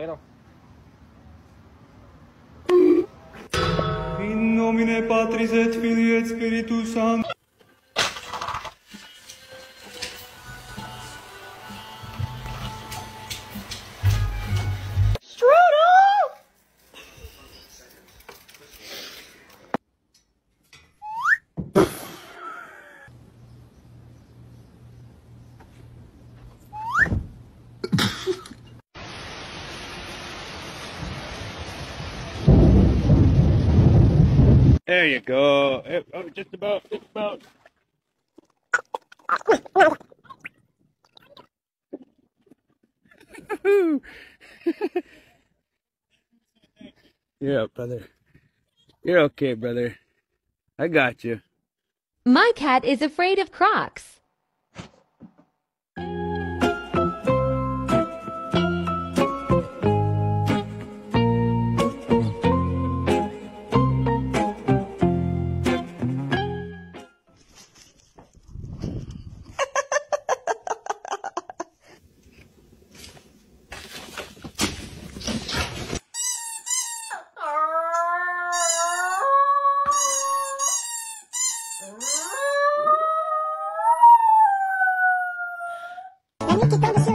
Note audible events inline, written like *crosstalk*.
negro. In nomine Patris et Filii et Spiritus Sanctus. There you go. Eh, Oh, just about, just about. *laughs* You're up, brother. You're okay, brother. I got you. My cat is afraid of crocs. 楽しい